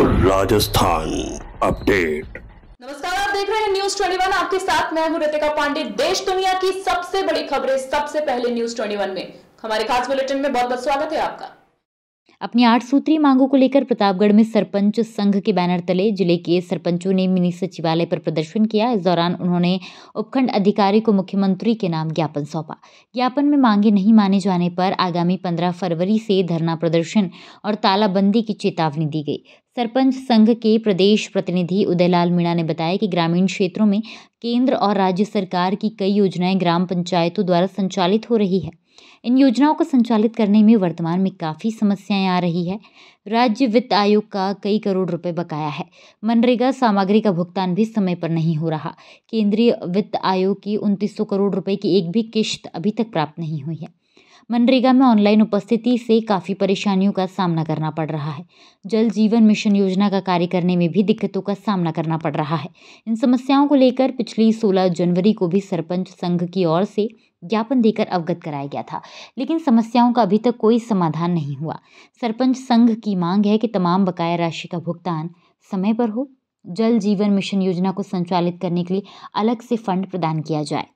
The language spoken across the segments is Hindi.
राजस्थान अपडेट। नमस्कार, आप देख रहे हैं न्यूज़ 21 आपके साथ मैं हूँ रितिका पांडे। देश दुनिया की सबसे बड़ी खबरें सबसे पहले न्यूज़ 21 में। हमारे खास बुलेटिन में बहुत बहुत स्वागत है आपका। अपनी आठ सूत्री मांगों को लेकर प्रतापगढ़ में सरपंच संघ के बैनर तले ज़िले के सरपंचों ने मिनी सचिवालय पर प्रदर्शन किया। इस दौरान उन्होंने उपखंड अधिकारी को मुख्यमंत्री के नाम ज्ञापन सौंपा। ज्ञापन में मांगे नहीं माने जाने पर आगामी 15 फरवरी से धरना प्रदर्शन और तालाबंदी की चेतावनी दी गई। सरपंच संघ के प्रदेश प्रतिनिधि उदयलाल मीणा ने बताया कि ग्रामीण क्षेत्रों में केंद्र और राज्य सरकार की कई योजनाएँ ग्राम पंचायतों द्वारा संचालित हो रही है। इन योजनाओं को संचालित करने में वर्तमान में काफ़ी समस्याएँ आ रही है। राज्य वित्त आयोग का कई करोड़ रुपए बकाया है। मनरेगा सामग्री का भुगतान भी समय पर नहीं हो रहा। केंद्रीय वित्त आयोग की उनतीस करोड़ रुपए की एक भी किश्त अभी तक प्राप्त नहीं हुई है। मनरेगा में ऑनलाइन उपस्थिति से काफ़ी परेशानियों का सामना करना पड़ रहा है। जल जीवन मिशन योजना का कार्य करने में भी दिक्कतों का सामना करना पड़ रहा है। इन समस्याओं को लेकर पिछली 16 जनवरी को भी सरपंच संघ की ओर से ज्ञापन देकर अवगत कराया गया था, लेकिन समस्याओं का अभी तक कोई समाधान नहीं हुआ। सरपंच संघ की मांग है कि तमाम बकाया राशि का भुगतान समय पर हो। जल जीवन मिशन योजना को संचालित करने के लिए अलग से फंड प्रदान किया जाए।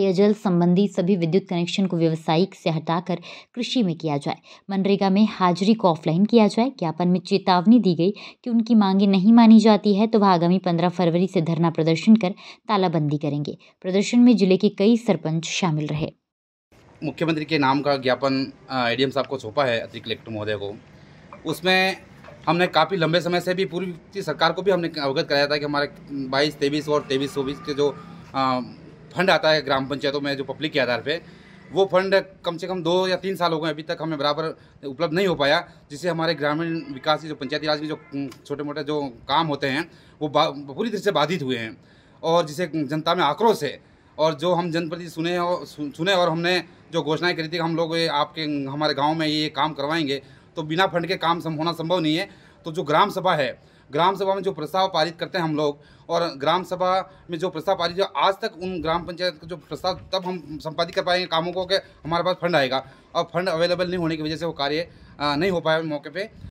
पेयजल संबंधी सभी विद्युत कनेक्शन को व्यवसायिक से हटाकर कृषि में किया जाए। मनरेगा में हाजिरी को ऑफलाइन किया जाए। ज्ञापन में चेतावनी दी गई कि उनकी मांगे नहीं मानी जाती है तो वह आगामी पंद्रह फरवरी से धरना प्रदर्शन कर तालाबंदी करेंगे। प्रदर्शन में ज़िले के कई सरपंच शामिल रहे। मुख्यमंत्री के नाम का ज्ञापन एडीएम साहब को सौंपा है, अतिरिक्त कलेक्टर महोदय को। उसमें हमने काफ़ी लंबे समय से भी पूरी सरकार को भी हमने अवगत कराया था कि हमारे बाईस, तेईस और तेईस, चौबीस के जो फंड आता है ग्राम पंचायतों में जो पब्लिक के आधार पे, वो फंड कम से कम दो या तीन साल हो गए अभी तक हमें बराबर उपलब्ध नहीं हो पाया, जिससे हमारे ग्रामीण विकास की जो पंचायती राज के जो छोटे मोटे जो काम होते हैं, वो पूरी तरह से बाधित हुए हैं। और जिसे जनता में आक्रोश है, और जो हम जनप्रति सुने और सुने और हमने जो घोषणाएँ करी थी कि हम लोग आपके, हमारे गाँव में ये काम करवाएँगे तो बिना फंड के काम होना संभव नहीं है। तो जो ग्राम सभा है ग्राम सभा में जो प्रस्ताव पारित करते हैं हम लोग, और ग्राम सभा में जो प्रस्ताव पारित जो आज तक उन ग्राम पंचायत का जो प्रस्ताव, तब हम संपादित कर पाएँगे कामों को कि हमारे पास फंड आएगा। और फंड अवेलेबल नहीं होने की वजह से वो कार्य नहीं हो पाया मौके पे।